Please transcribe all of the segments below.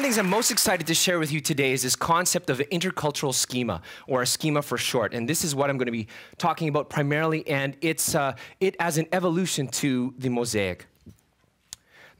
Of the things I'm most excited to share with you today is this concept of intercultural schema, or a schema for short. And this is what I'm going to be talking about primarily, and it's uh, it as an evolution to the mosaic.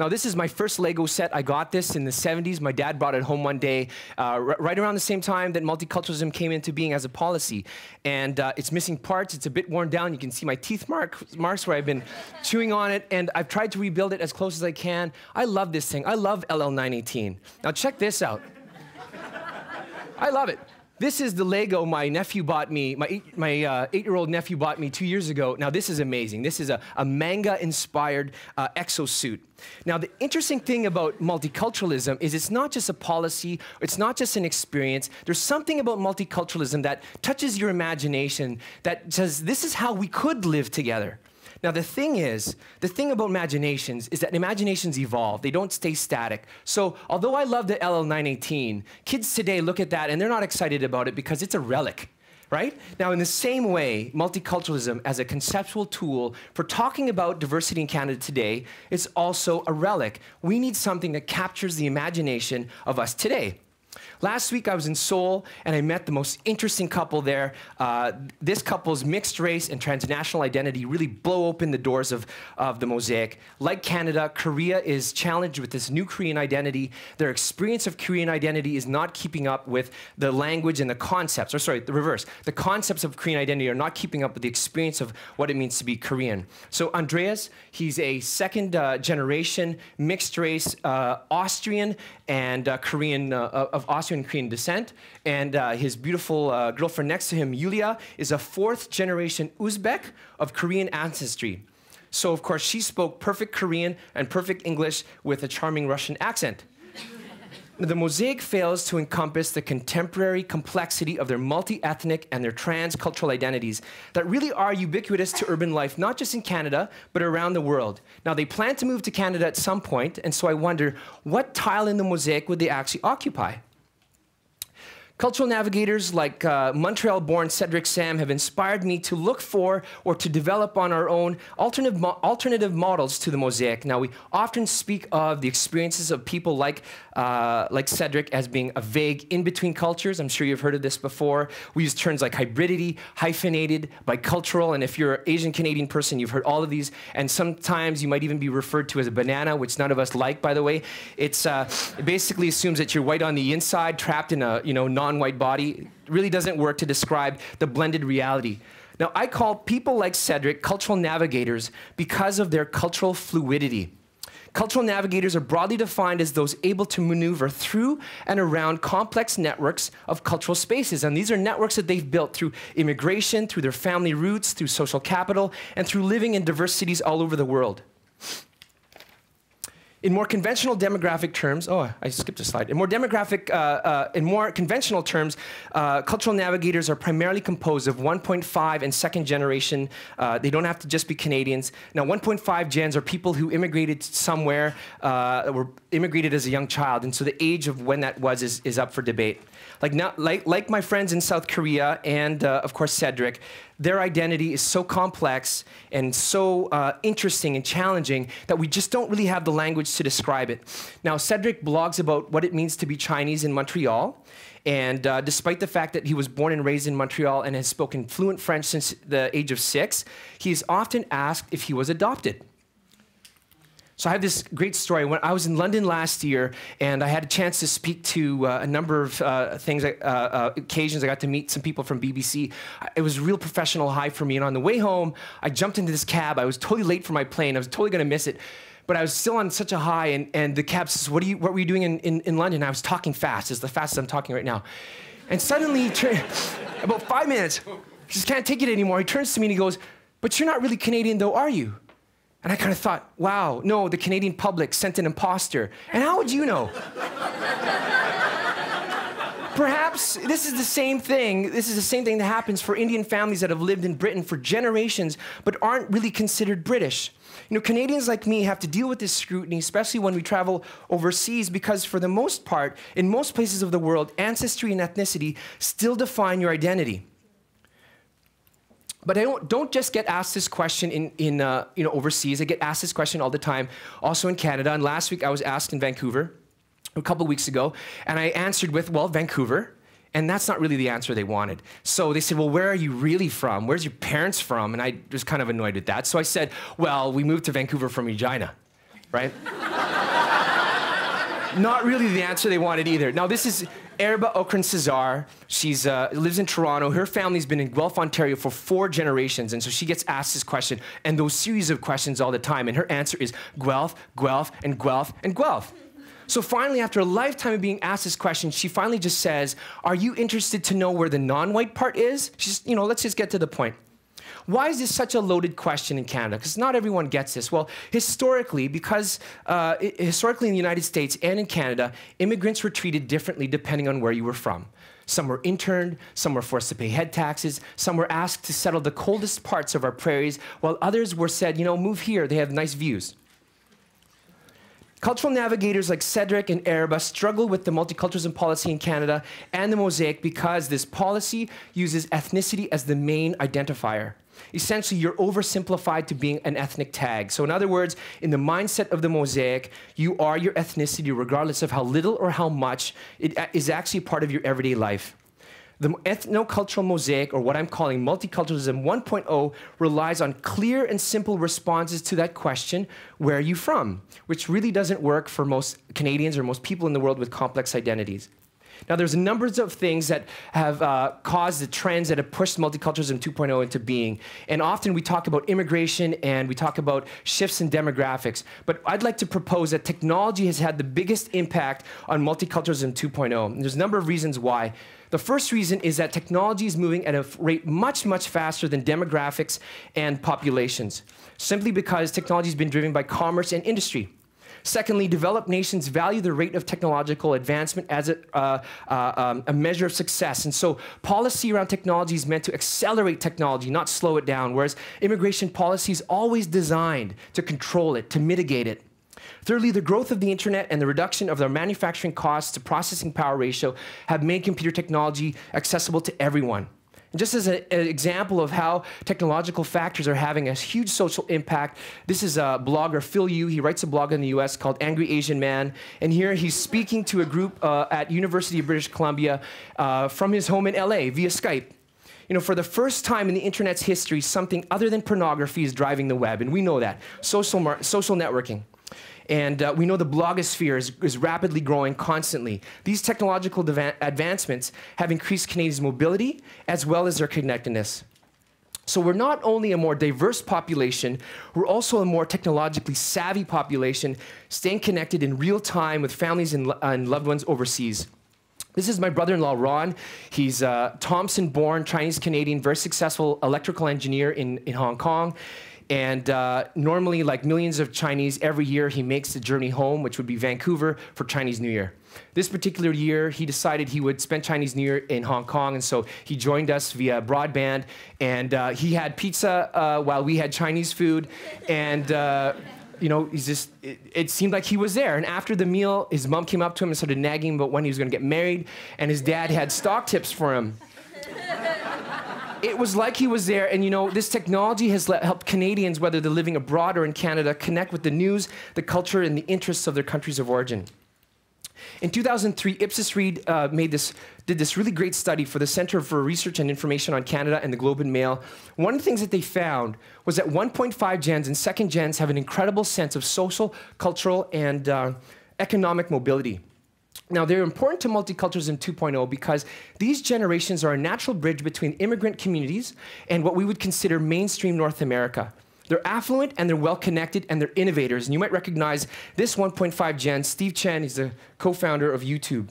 Now, this is my first Lego set. I got this in the 70s. My dad brought it home one day, uh, right around the same time that multiculturalism came into being as a policy. And uh, it's missing parts. It's a bit worn down. You can see my teeth mark, marks where I've been chewing on it. And I've tried to rebuild it as close as I can. I love this thing. I love LL918. Now, check this out. I love it. This is the Lego my nephew bought me, my, eight, my uh, eight-year-old nephew bought me two years ago. Now, this is amazing. This is a, a manga-inspired uh, exosuit. Now, the interesting thing about multiculturalism is it's not just a policy, it's not just an experience. There's something about multiculturalism that touches your imagination that says this is how we could live together. Now, the thing is, the thing about imaginations is that imaginations evolve. They don't stay static. So, although I love the LL918, kids today look at that and they're not excited about it because it's a relic, right? Now, in the same way, multiculturalism as a conceptual tool for talking about diversity in Canada today is also a relic. We need something that captures the imagination of us today. Last week I was in Seoul and I met the most interesting couple there. Uh, this couple's mixed race and transnational identity really blow open the doors of, of the mosaic. Like Canada, Korea is challenged with this new Korean identity. Their experience of Korean identity is not keeping up with the language and the concepts, or sorry, the reverse. The concepts of Korean identity are not keeping up with the experience of what it means to be Korean. So Andreas, he's a second uh, generation mixed race uh, Austrian and uh, Korean uh, of Austrian Korean descent. And uh, his beautiful uh, girlfriend next to him, Yulia, is a fourth generation Uzbek of Korean ancestry. So, of course, she spoke perfect Korean and perfect English with a charming Russian accent. the mosaic fails to encompass the contemporary complexity of their multi ethnic and their transcultural identities that really are ubiquitous to urban life, not just in Canada, but around the world. Now, they plan to move to Canada at some point, and so I wonder what tile in the mosaic would they actually occupy? Cultural navigators like uh, Montreal born Cedric Sam have inspired me to look for or to develop on our own alternative, mo alternative models to the mosaic. Now, we often speak of the experiences of people like, uh, like Cedric as being a vague in between cultures. I'm sure you've heard of this before. We use terms like hybridity, hyphenated, bicultural, and if you're an Asian Canadian person, you've heard all of these. And sometimes you might even be referred to as a banana, which none of us like, by the way. It's, uh, it basically assumes that you're white on the inside, trapped in a you know, non non-white body really doesn't work to describe the blended reality. Now, I call people like Cedric cultural navigators because of their cultural fluidity. Cultural navigators are broadly defined as those able to maneuver through and around complex networks of cultural spaces. And these are networks that they've built through immigration, through their family roots, through social capital, and through living in diverse cities all over the world. In more conventional demographic terms, oh, I skipped a slide. In more demographic, uh, uh, in more conventional terms, uh, cultural navigators are primarily composed of 1.5 and second generation. Uh, they don't have to just be Canadians. Now, 1.5 gens are people who immigrated somewhere, uh, were immigrated as a young child, and so the age of when that was is, is up for debate. Like, not, like, like my friends in South Korea and, uh, of course, Cedric, their identity is so complex and so uh, interesting and challenging that we just don't really have the language to describe it. Now, Cedric blogs about what it means to be Chinese in Montreal. And uh, despite the fact that he was born and raised in Montreal and has spoken fluent French since the age of six, he is often asked if he was adopted. So I have this great story. When I was in London last year, and I had a chance to speak to uh, a number of uh, things, uh, uh occasions. I got to meet some people from BBC. It was real professional high for me. And on the way home, I jumped into this cab. I was totally late for my plane. I was totally going to miss it. But I was still on such a high, and, and the cab says, what, are you, what were you doing in, in, in London? I was talking fast. It's the fastest I'm talking right now. And suddenly, about five minutes, just can't take it anymore. He turns to me and he goes, but you're not really Canadian though, are you? And I kind of thought, wow, no, the Canadian public sent an imposter. And how would you know? Perhaps this is the same thing. This is the same thing that happens for Indian families that have lived in Britain for generations but aren't really considered British. You know, Canadians like me have to deal with this scrutiny, especially when we travel overseas, because for the most part, in most places of the world, ancestry and ethnicity still define your identity. But I don't, don't just get asked this question in, in uh, you know, overseas. I get asked this question all the time, also in Canada. And last week I was asked in Vancouver, a couple weeks ago, and I answered with, well, Vancouver. And that's not really the answer they wanted. So they said, Well, where are you really from? Where's your parents from? And I was kind of annoyed with that. So I said, Well, we moved to Vancouver from Regina, right? not really the answer they wanted either. Now, this is Erba Okran Cesar. She uh, lives in Toronto. Her family's been in Guelph, Ontario for four generations. And so she gets asked this question and those series of questions all the time. And her answer is Guelph, Guelph, and Guelph, and Guelph. So finally, after a lifetime of being asked this question, she finally just says, Are you interested to know where the non white part is? She's, you know, let's just get to the point. Why is this such a loaded question in Canada? Because not everyone gets this. Well, historically, because uh, historically in the United States and in Canada, immigrants were treated differently depending on where you were from. Some were interned, some were forced to pay head taxes, some were asked to settle the coldest parts of our prairies, while others were said, you know, move here, they have nice views. Cultural navigators like Cedric and Erba struggle with the multiculturalism policy in Canada and the Mosaic because this policy uses ethnicity as the main identifier. Essentially, you're oversimplified to being an ethnic tag. So, in other words, in the mindset of the Mosaic, you are your ethnicity regardless of how little or how much it is actually part of your everyday life. The ethnocultural mosaic, or what I'm calling multiculturalism 1.0, relies on clear and simple responses to that question, where are you from? Which really doesn't work for most Canadians or most people in the world with complex identities. Now, there's a numbers of things that have uh, caused the trends that have pushed multiculturalism 2.0 into being. And often we talk about immigration and we talk about shifts in demographics. But I'd like to propose that technology has had the biggest impact on multiculturalism 2.0. And there's a number of reasons why. The first reason is that technology is moving at a rate much, much faster than demographics and populations, simply because technology has been driven by commerce and industry. Secondly, developed nations value the rate of technological advancement as a, uh, uh, um, a, measure of success. And so policy around technology is meant to accelerate technology, not slow it down, whereas immigration policy is always designed to control it, to mitigate it. Thirdly, the growth of the internet and the reduction of their manufacturing costs to processing power ratio have made computer technology accessible to everyone. Just as a, an example of how technological factors are having a huge social impact, this is a blogger, Phil Yu. He writes a blog in the US called Angry Asian Man. And here he's speaking to a group uh, at University of British Columbia uh, from his home in LA via Skype. You know, for the first time in the internet's history, something other than pornography is driving the web, and we know that. Social, social networking. And uh, we know the blogosphere is, is, rapidly growing constantly. These technological advancements have increased Canadians' mobility as well as their connectedness. So we're not only a more diverse population, we're also a more technologically savvy population, staying connected in real time with families and, and loved ones overseas. This is my brother-in-law, Ron. He's a Thompson-born Chinese-Canadian, very successful electrical engineer in, in Hong Kong. And uh, normally, like millions of Chinese, every year he makes the journey home, which would be Vancouver for Chinese New Year. This particular year, he decided he would spend Chinese New Year in Hong Kong, and so he joined us via broadband. And uh, he had pizza uh, while we had Chinese food, and uh, you know, he's just, it, it, seemed like he was there. And after the meal, his mom came up to him and started nagging about when he was going to get married, and his dad had stock tips for him it was like he was there. And you know, this technology has let, helped Canadians, whether they're living abroad or in Canada, connect with the news, the culture, and the interests of their countries of origin. In 2003, Ipsos Reid uh, made this, did this really great study for the Center for Research and Information on Canada and the Globe and Mail. One of the things that they found was that 1.5 gens and second gens have an incredible sense of social, cultural, and uh, economic mobility. Now, they're important to multiculturalism 2.0 because these generations are a natural bridge between immigrant communities and what we would consider mainstream North America. They're affluent and they're well connected and they're innovators. And you might recognize this 1.5 gen, Steve Chen, he's the co founder of YouTube.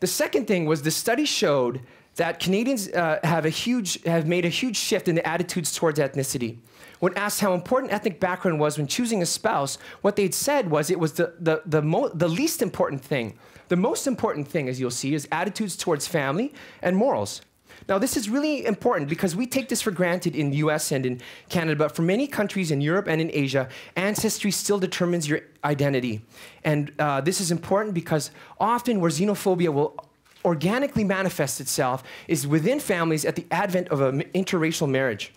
The second thing was the study showed that Canadians uh, have, a huge, have made a huge shift in the attitudes towards ethnicity. When asked how important ethnic background was when choosing a spouse, what they'd said was it was the, the, the, the least important thing. The most important thing, as you'll see, is attitudes towards family and morals. Now, this is really important because we take this for granted in the US and in Canada, but for many countries in Europe and in Asia, ancestry still determines your identity. And uh, this is important because often where xenophobia will organically manifest itself is within families at the advent of an interracial marriage.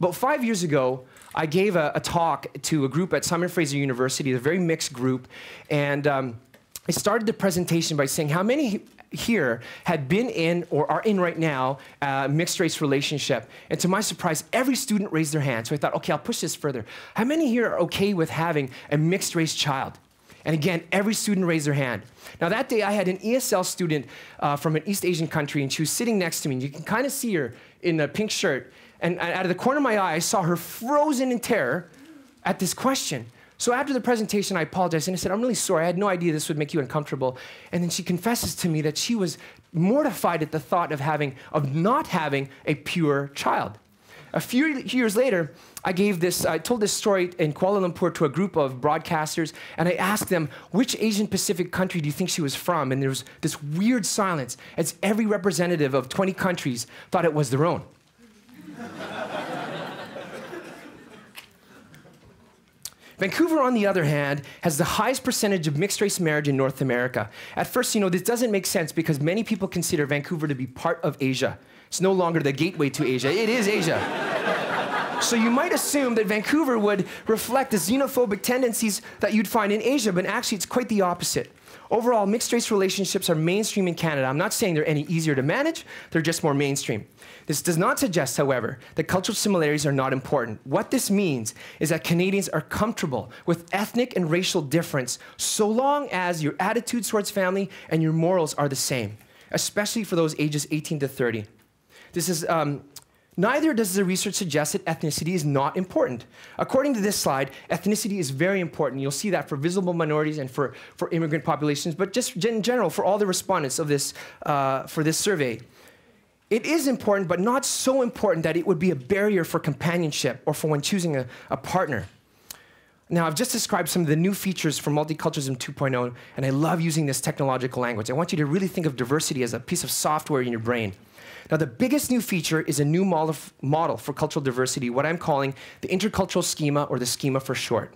About five years ago, I gave a, a, talk to a group at Simon Fraser University, a very mixed group, and um, I started the presentation by saying, How many here had been in or are in right now a mixed race relationship? And to my surprise, every student raised their hand. So I thought, okay, I'll push this further. How many here are okay with having a mixed race child? And again, every student raised their hand. Now, that day I had an ESL student uh, from an East Asian country, and she was sitting next to me. And you can kind of see her in a pink shirt. And out of the corner of my eye, I saw her frozen in terror at this question. So after the presentation, I apologized and I said, I'm really sorry. I had no idea this would make you uncomfortable. And then she confesses to me that she was mortified at the thought of having, of not having a pure child. A few years later, I gave this, I told this story in Kuala Lumpur to a group of broadcasters, and I asked them, which Asian Pacific country do you think she was from? And there was this weird silence, as every representative of 20 countries thought it was their own. Vancouver, on the other hand, has the highest percentage of mixed race marriage in North America. At first, you know, this doesn't make sense because many people consider Vancouver to be part of Asia. It's no longer the gateway to Asia, it is Asia. so you might assume that Vancouver would reflect the xenophobic tendencies that you'd find in Asia, but actually, it's quite the opposite. Overall, mixed race relationships are mainstream in Canada. I'm not saying they're any easier to manage, they're just more mainstream. This does not suggest, however, that cultural similarities are not important. What this means is that Canadians are comfortable with ethnic and racial difference so long as your attitudes towards family and your morals are the same, especially for those ages 18 to 30. This is um, Neither does the research suggest that ethnicity is not important. According to this slide, ethnicity is very important. You'll see that for visible minorities and for, for immigrant populations, but just in general for all the respondents of this, uh, for this survey. It is important, but not so important that it would be a barrier for companionship or for when choosing a, a partner. Now, I've just described some of the new features for Multiculturalism 2.0, and I love using this technological language. I want you to really think of diversity as a piece of software in your brain. Now, the biggest new feature is a new model, for cultural diversity, what I'm calling the intercultural schema, or the schema for short.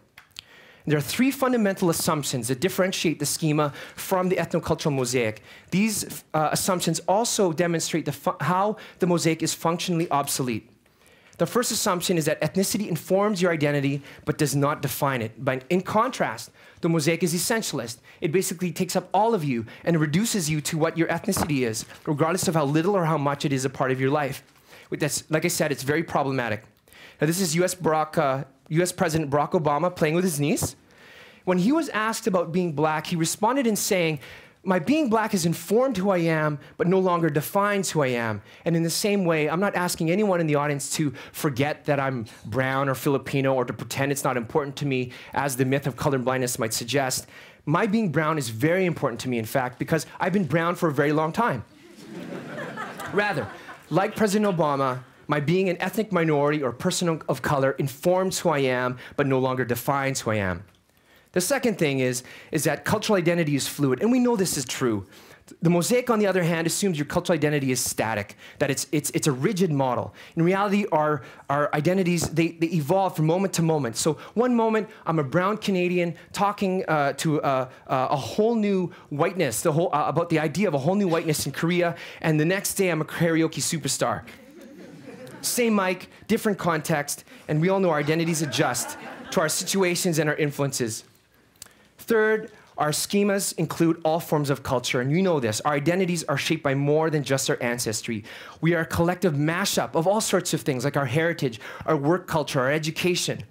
There are three fundamental assumptions that differentiate the schema from the ethnocultural mosaic. These uh, assumptions also demonstrate the how the mosaic is functionally obsolete. The first assumption is that ethnicity informs your identity but does not define it. But in contrast, the mosaic is essentialist. It basically takes up all of you and reduces you to what your ethnicity is, regardless of how little or how much it is a part of your life. That's, like I said, it's very problematic. Now, this is US, Barack, uh, US President Barack Obama playing with his niece. When he was asked about being black, he responded in saying, my being black has informed who I am, but no longer defines who I am. And in the same way, I'm not asking anyone in the audience to forget that I'm brown or Filipino or to pretend it's not important to me, as the myth of colorblindness might suggest. My being brown is very important to me, in fact, because I've been brown for a very long time. Rather, like President Obama, my being an ethnic minority or person of color informs who I am, but no longer defines who I am. The second thing is, is that cultural identity is fluid, and we know this is true. The mosaic, on the other hand, assumes your cultural identity is static, that it's, it's, it's a rigid model. In reality, our, our identities, they, they evolve from moment to moment. So one moment, I'm a brown Canadian talking uh, to a, a, whole new whiteness, the whole, uh, about the idea of a whole new whiteness in Korea, and the next day I'm a karaoke superstar. Same mic, different context, and we all know our identities adjust to our situations and our influences. Third, our schemas include all forms of culture, and you know this. Our identities are shaped by more than just our ancestry. We are a collective mashup of all sorts of things, like our heritage, our work culture, our education.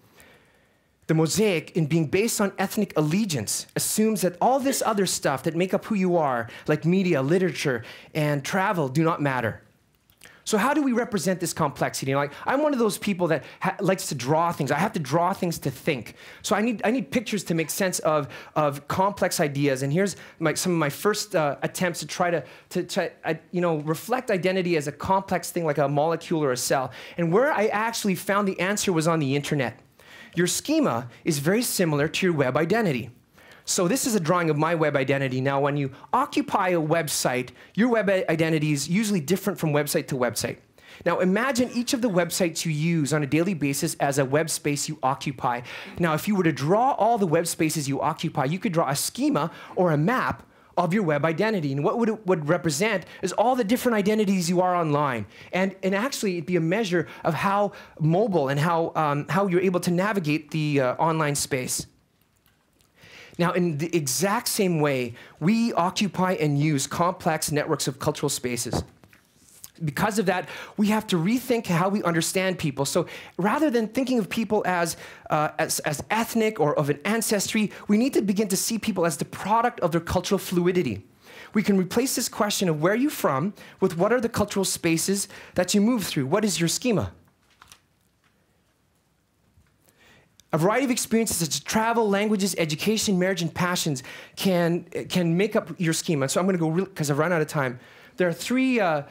The mosaic, in being based on ethnic allegiance, assumes that all this other stuff that make up who you are, like media, literature, and travel, do not matter. So how do we represent this complexity? like, I'm one of those people that likes to draw things. I have to draw things to think. So I need, I need pictures to make sense of, of complex ideas. And here's my, some of my first uh, attempts to try to, to, to uh, you know, reflect identity as a complex thing like a molecule or a cell. And where I actually found the answer was on the internet. Your schema is very similar to your web identity. So this is a drawing of my web identity. Now, when you occupy a website, your web identity is usually different from website to website. Now, imagine each of the websites you use on a daily basis as a web space you occupy. Now, if you were to draw all the web spaces you occupy, you could draw a schema or a map of your web identity. And what would it would represent is all the different identities you are online. And, and actually, it'd be a measure of how mobile and how, um, how you're able to navigate the uh, online space. Now, in the exact same way, we occupy and use complex networks of cultural spaces because of that, we have to rethink how we understand people. So rather than thinking of people as, uh, as, as, ethnic or of an ancestry, we need to begin to see people as the product of their cultural fluidity. We can replace this question of where are you from with what are the cultural spaces that you move through? What is your schema? A variety of experiences such as travel, languages, education, marriage, and passions can, can make up your schema. So I'm going to go because I've run out of time. There are three uh,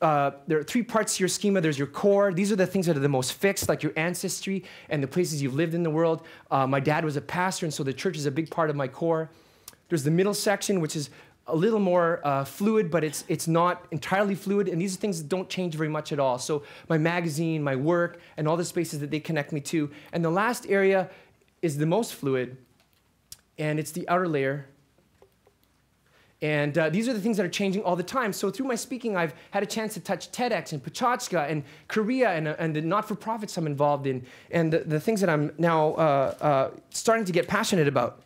uh, there are three parts to your schema. There's your core. These are the things that are the most fixed, like your ancestry and the places you've lived in the world. Uh, my dad was a pastor, and so the church is a big part of my core. There's the middle section, which is a little more uh, fluid, but it's, it's not entirely fluid. And these are things that don't change very much at all. So my magazine, my work, and all the spaces that they connect me to. And the last area is the most fluid, and it's the outer layer, and uh, these are the things that are changing all the time. So through my speaking, I've had a chance to touch TEDx and PechaKucha and Korea and, uh, and the not-for-profits I'm involved in and the, the things that I'm now uh, uh starting to get passionate about.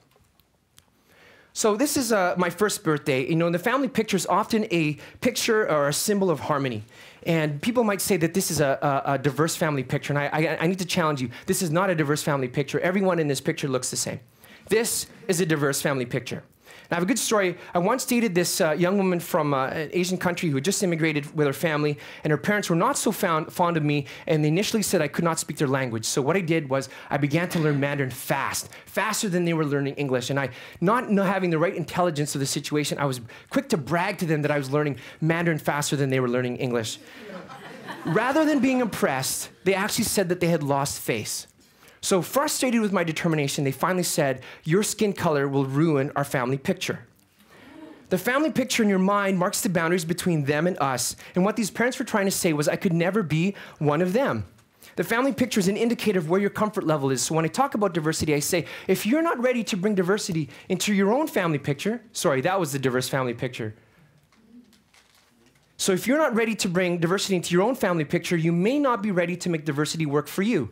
So this is uh, my first birthday. You know, in the family picture is often a picture or a symbol of harmony. And people might say that this is a, a, a diverse family picture. And I, I, I need to challenge you. This is not a diverse family picture. Everyone in this picture looks the same. This is a diverse family picture. I have a good story. I once dated this uh, young woman from uh, an Asian country who had just immigrated with her family, and her parents were not so found, fond of me, and they initially said I could not speak their language. So what I did was I began to learn Mandarin fast, faster than they were learning English. And I, not having the right intelligence of the situation, I was quick to brag to them that I was learning Mandarin faster than they were learning English. Rather than being impressed, they actually said that they had lost face. So, frustrated with my determination, they finally said, Your skin color will ruin our family picture. The family picture in your mind marks the boundaries between them and us. And what these parents were trying to say was, I could never be one of them. The family picture is an indicator of where your comfort level is. So when I talk about diversity, I say, if you're not ready to bring diversity into your own family picture, sorry, that was the diverse family picture. So if you're not ready to bring diversity into your own family picture, you may not be ready to make diversity work for you.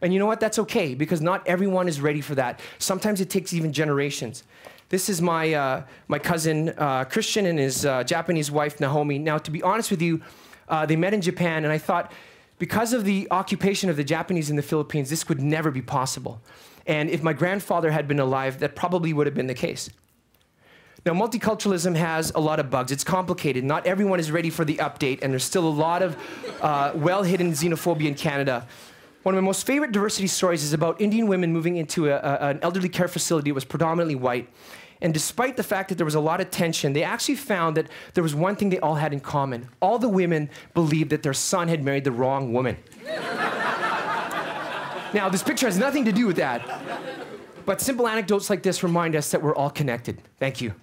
And you know what? That's okay because not everyone is ready for that. Sometimes it takes even generations. This is my, uh, my cousin uh, Christian and his uh, Japanese wife Naomi. Now, to be honest with you, uh, they met in Japan, and I thought because of the occupation of the Japanese in the Philippines, this could never be possible. And if my grandfather had been alive, that probably would have been the case. Now, multiculturalism has a lot of bugs. It's complicated. Not everyone is ready for the update, and there's still a lot of uh, well hidden xenophobia in Canada. One of my most favorite diversity stories is about Indian women moving into a, a, an elderly care facility that was predominantly white. And despite the fact that there was a lot of tension, they actually found that there was one thing they all had in common. All the women believed that their son had married the wrong woman. now, this picture has nothing to do with that. But simple anecdotes like this remind us that we're all connected. Thank you.